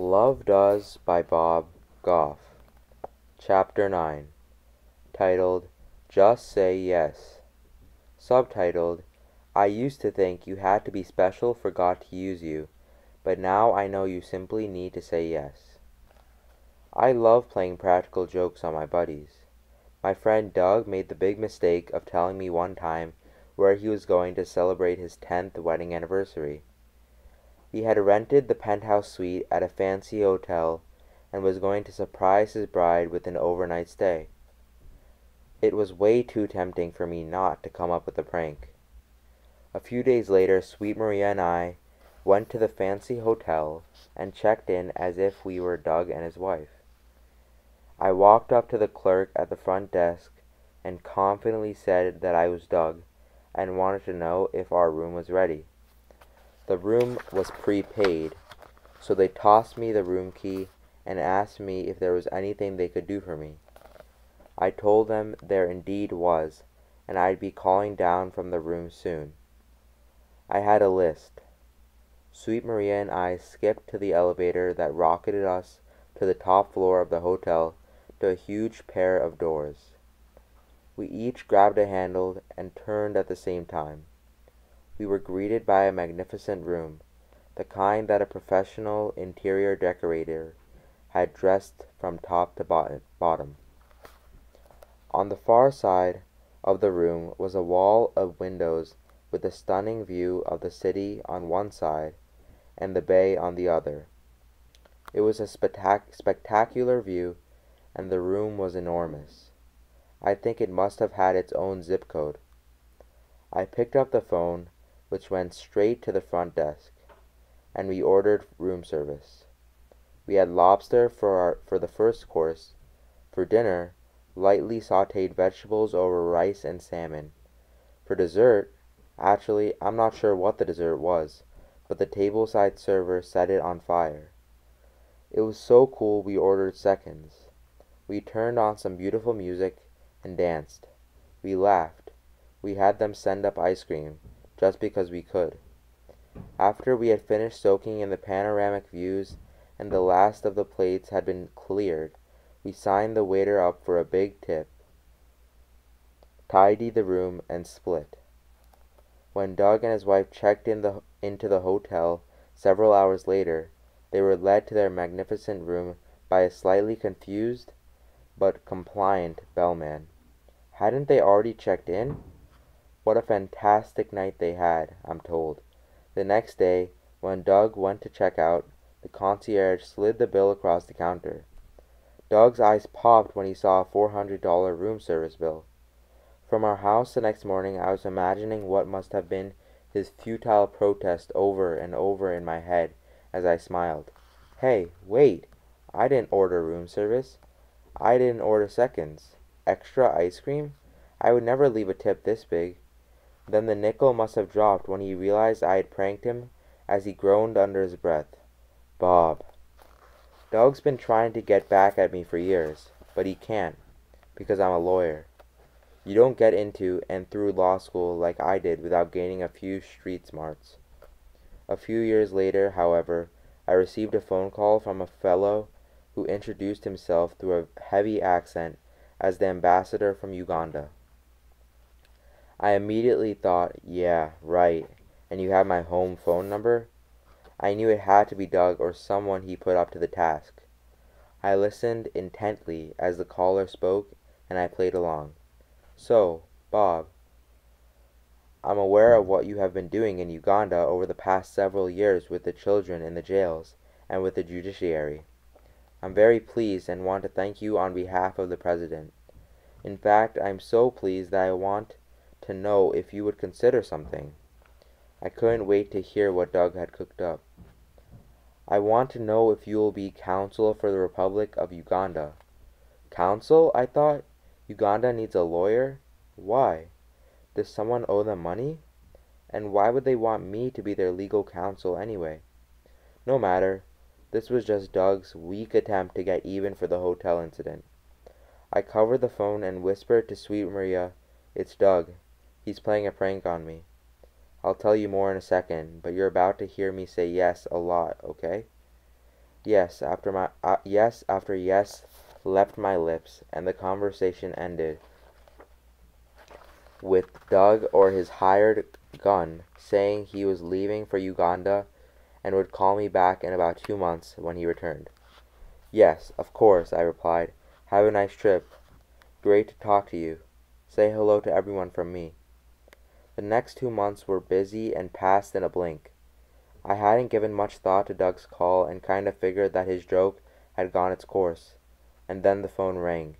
Love Does by Bob Goff. Chapter 9. Titled Just Say Yes. Subtitled I used to think you had to be special for God to use you, but now I know you simply need to say yes. I love playing practical jokes on my buddies. My friend Doug made the big mistake of telling me one time where he was going to celebrate his 10th wedding anniversary. He had rented the penthouse suite at a fancy hotel and was going to surprise his bride with an overnight stay. It was way too tempting for me not to come up with a prank. A few days later, Sweet Maria and I went to the fancy hotel and checked in as if we were Doug and his wife. I walked up to the clerk at the front desk and confidently said that I was Doug and wanted to know if our room was ready. The room was prepaid, so they tossed me the room key and asked me if there was anything they could do for me. I told them there indeed was, and I'd be calling down from the room soon. I had a list. Sweet Maria and I skipped to the elevator that rocketed us to the top floor of the hotel to a huge pair of doors. We each grabbed a handle and turned at the same time we were greeted by a magnificent room, the kind that a professional interior decorator had dressed from top to bottom. On the far side of the room was a wall of windows with a stunning view of the city on one side and the bay on the other. It was a spectac- spectacular view, and the room was enormous. I think it must have had its own zip code. I picked up the phone which went straight to the front desk, and we ordered room service. We had lobster for, our, for the first course. For dinner, lightly sauteed vegetables over rice and salmon. For dessert, actually, I'm not sure what the dessert was, but the tableside server set it on fire. It was so cool we ordered seconds. We turned on some beautiful music and danced. We laughed. We had them send up ice cream just because we could. After we had finished soaking in the panoramic views and the last of the plates had been cleared, we signed the waiter up for a big tip, tidied the room, and split. When Doug and his wife checked in the, into the hotel several hours later, they were led to their magnificent room by a slightly confused but compliant bellman. Hadn't they already checked in? What a fantastic night they had, I'm told. The next day, when Doug went to check out, the concierge slid the bill across the counter. Doug's eyes popped when he saw a $400 room service bill. From our house the next morning, I was imagining what must have been his futile protest over and over in my head as I smiled. Hey, wait! I didn't order room service. I didn't order seconds. Extra ice cream? I would never leave a tip this big. Then the nickel must have dropped when he realized I had pranked him as he groaned under his breath. Bob. Doug's been trying to get back at me for years, but he can't, because I'm a lawyer. You don't get into and through law school like I did without gaining a few street smarts. A few years later, however, I received a phone call from a fellow who introduced himself through a heavy accent as the ambassador from Uganda. I immediately thought, yeah, right, and you have my home phone number? I knew it had to be Doug or someone he put up to the task. I listened intently as the caller spoke, and I played along. So, Bob, I'm aware of what you have been doing in Uganda over the past several years with the children in the jails and with the judiciary. I'm very pleased and want to thank you on behalf of the President. In fact, I'm so pleased that I want to know if you would consider something. I couldn't wait to hear what Doug had cooked up. I want to know if you will be counsel for the Republic of Uganda. Counsel? I thought. Uganda needs a lawyer? Why? Does someone owe them money? And why would they want me to be their legal counsel anyway? No matter. This was just Doug's weak attempt to get even for the hotel incident. I covered the phone and whispered to Sweet Maria, It's Doug. He's playing a prank on me. I'll tell you more in a second, but you're about to hear me say yes a lot, okay? Yes, after my uh, yes after yes left my lips, and the conversation ended with Doug or his hired gun saying he was leaving for Uganda and would call me back in about two months when he returned. Yes, of course, I replied. Have a nice trip. Great to talk to you. Say hello to everyone from me. The next two months were busy and passed in a blink. I hadn't given much thought to Doug's call and kind of figured that his joke had gone its course. And then the phone rang.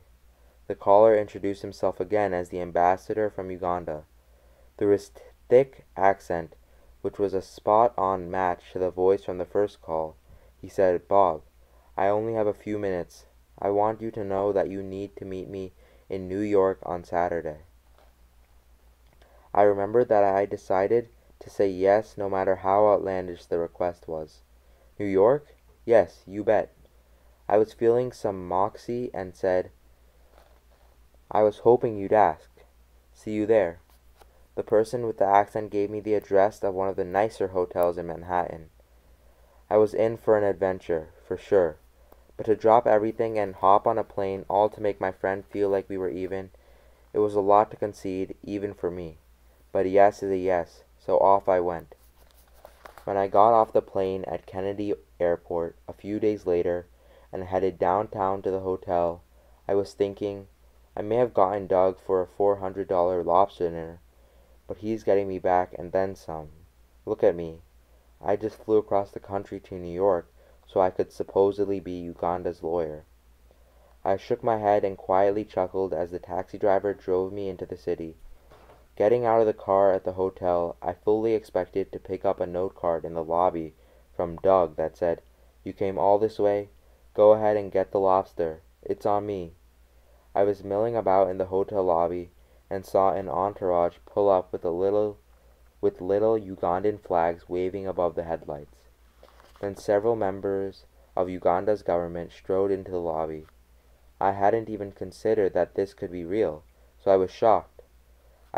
The caller introduced himself again as the ambassador from Uganda. Through his thick accent, which was a spot on match to the voice from the first call, he said, Bob, I only have a few minutes. I want you to know that you need to meet me in New York on Saturday. I remember that I decided to say yes no matter how outlandish the request was. New York? Yes, you bet. I was feeling some moxie and said, I was hoping you'd ask. See you there. The person with the accent gave me the address of one of the nicer hotels in Manhattan. I was in for an adventure, for sure. But to drop everything and hop on a plane all to make my friend feel like we were even, it was a lot to concede, even for me. But a yes is a yes, so off I went. When I got off the plane at Kennedy Airport a few days later and headed downtown to the hotel, I was thinking, I may have gotten Doug for a $400 lobster dinner, but he's getting me back and then some. Look at me. I just flew across the country to New York so I could supposedly be Uganda's lawyer. I shook my head and quietly chuckled as the taxi driver drove me into the city. Getting out of the car at the hotel, I fully expected to pick up a note card in the lobby from Doug that said, You came all this way? Go ahead and get the lobster. It's on me. I was milling about in the hotel lobby and saw an entourage pull up with a little with little Ugandan flags waving above the headlights. Then several members of Uganda's government strode into the lobby. I hadn't even considered that this could be real, so I was shocked.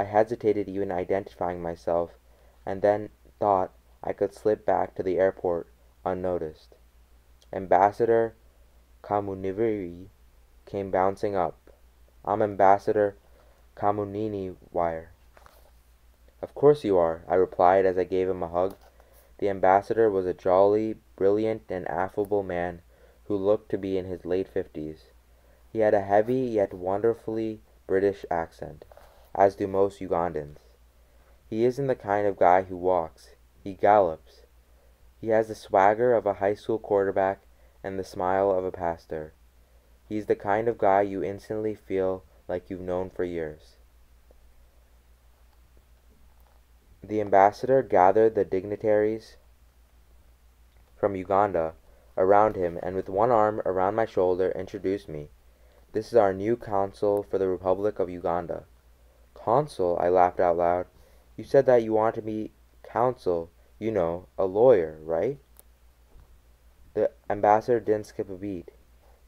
I hesitated even identifying myself, and then thought I could slip back to the airport unnoticed. Ambassador Kamunanwire came bouncing up. I'm Ambassador Kamunini Wire. Of course you are, I replied as I gave him a hug. The ambassador was a jolly, brilliant, and affable man who looked to be in his late fifties. He had a heavy yet wonderfully British accent, as do most Ugandans. He isn't the kind of guy who walks, he gallops. He has the swagger of a high school quarterback and the smile of a pastor. He's the kind of guy you instantly feel like you've known for years. The ambassador gathered the dignitaries from Uganda around him and with one arm around my shoulder introduced me. This is our new consul for the Republic of Uganda. Consul? I laughed out loud. You said that you wanted me counsel, you know, a lawyer, right? The ambassador didn't skip a beat.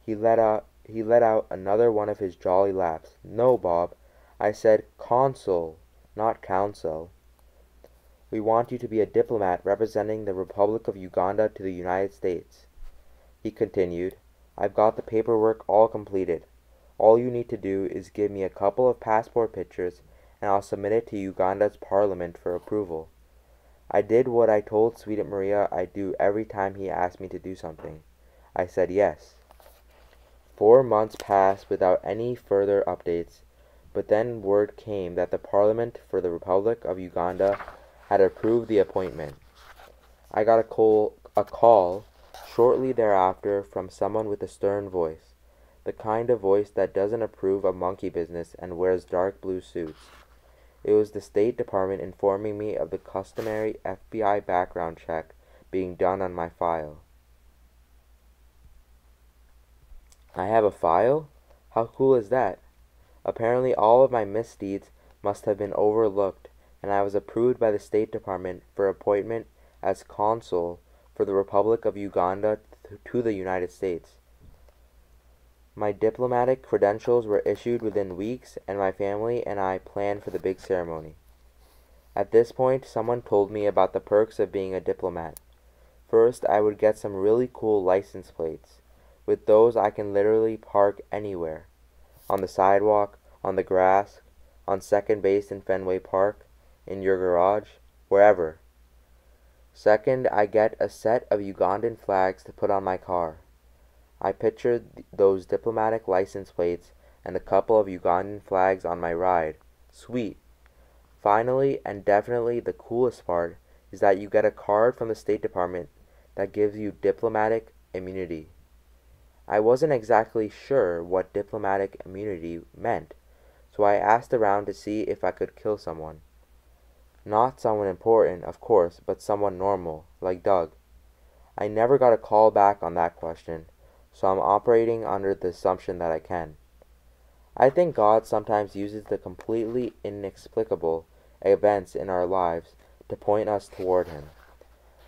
He let out he let out another one of his jolly laughs. No, Bob, I said consul, not counsel. We want you to be a diplomat representing the Republic of Uganda to the United States. He continued, I've got the paperwork all completed. All you need to do is give me a couple of passport pictures and I'll submit it to Uganda's parliament for approval. I did what I told Sweet Maria I'd do every time he asked me to do something. I said yes. Four months passed without any further updates, but then word came that the Parliament for the Republic of Uganda had approved the appointment. I got a call, a call shortly thereafter from someone with a stern voice, the kind of voice that doesn't approve of monkey business and wears dark blue suits. It was the State Department informing me of the customary FBI background check being done on my file. I have a file? How cool is that? Apparently all of my misdeeds must have been overlooked and I was approved by the State Department for appointment as consul for the Republic of Uganda to the United States. My diplomatic credentials were issued within weeks, and my family and I planned for the big ceremony. At this point, someone told me about the perks of being a diplomat. First, I would get some really cool license plates. With those, I can literally park anywhere on the sidewalk, on the grass, on second base in Fenway Park, in your garage, wherever. Second, I get a set of Ugandan flags to put on my car. I pictured those diplomatic license plates and a couple of Ugandan flags on my ride. Sweet. Finally, and definitely the coolest part, is that you get a card from the State Department that gives you diplomatic immunity. I wasn't exactly sure what diplomatic immunity meant, so I asked around to see if I could kill someone. Not someone important, of course, but someone normal, like Doug. I never got a call back on that question, so I'm operating under the assumption that I can. I think God sometimes uses the completely inexplicable events in our lives to point us toward Him.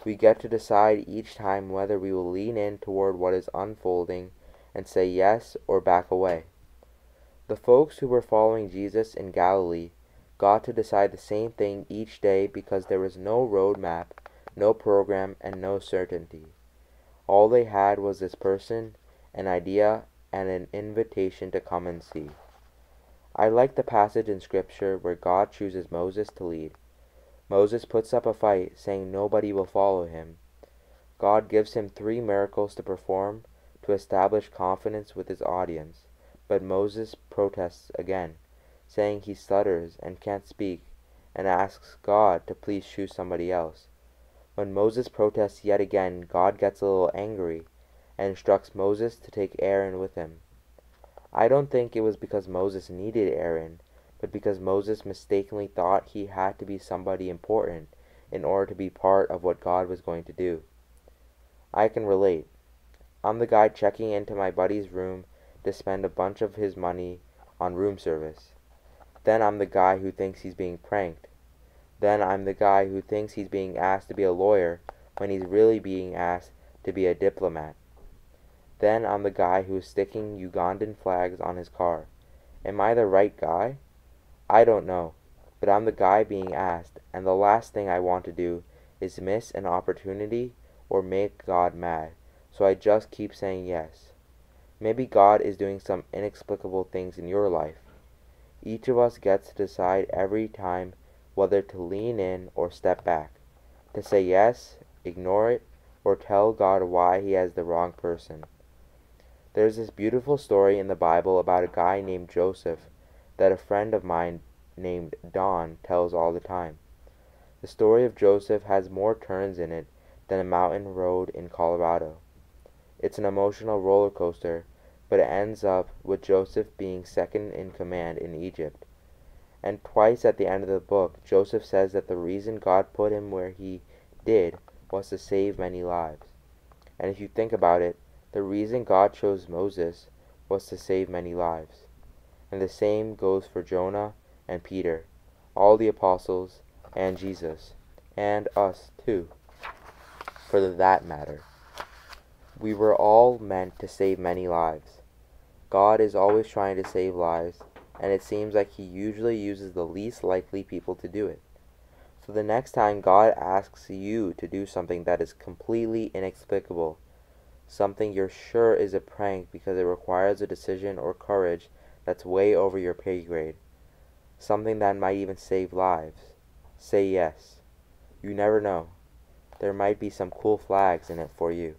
We get to decide each time whether we will lean in toward what is unfolding and say yes or back away. The folks who were following Jesus in Galilee got to decide the same thing each day because there was no road map, no program, and no certainty. All they had was this person, an idea, and an invitation to come and see. I like the passage in Scripture where God chooses Moses to lead. Moses puts up a fight, saying nobody will follow him. God gives him three miracles to perform to establish confidence with his audience, but Moses protests again, saying he stutters and can't speak, and asks God to please choose somebody else. When Moses protests yet again, God gets a little angry and instructs Moses to take Aaron with him. I don't think it was because Moses needed Aaron, but because Moses mistakenly thought he had to be somebody important in order to be part of what God was going to do. I can relate. I'm the guy checking into my buddy's room to spend a bunch of his money on room service. Then I'm the guy who thinks he's being pranked. Then I'm the guy who thinks he's being asked to be a lawyer when he's really being asked to be a diplomat. Then I'm the guy who's sticking Ugandan flags on his car. Am I the right guy? I don't know, but I'm the guy being asked, and the last thing I want to do is miss an opportunity or make God mad, so I just keep saying yes. Maybe God is doing some inexplicable things in your life. Each of us gets to decide every time whether to lean in or step back, to say yes, ignore it, or tell God why he has the wrong person. There's this beautiful story in the Bible about a guy named Joseph that a friend of mine named Don tells all the time. The story of Joseph has more turns in it than a mountain road in Colorado. It's an emotional roller coaster, but it ends up with Joseph being second in command in Egypt. And twice at the end of the book, Joseph says that the reason God put him where he did was to save many lives. And if you think about it, the reason God chose Moses was to save many lives. And the same goes for Jonah and Peter, all the apostles, and Jesus, and us too, for that matter. We were all meant to save many lives. God is always trying to save lives, and it seems like He usually uses the least likely people to do it. So the next time God asks you to do something that is completely inexplicable, something you're sure is a prank because it requires a decision or courage that's way over your pay grade, something that might even save lives, say yes. You never know. There might be some cool flags in it for you.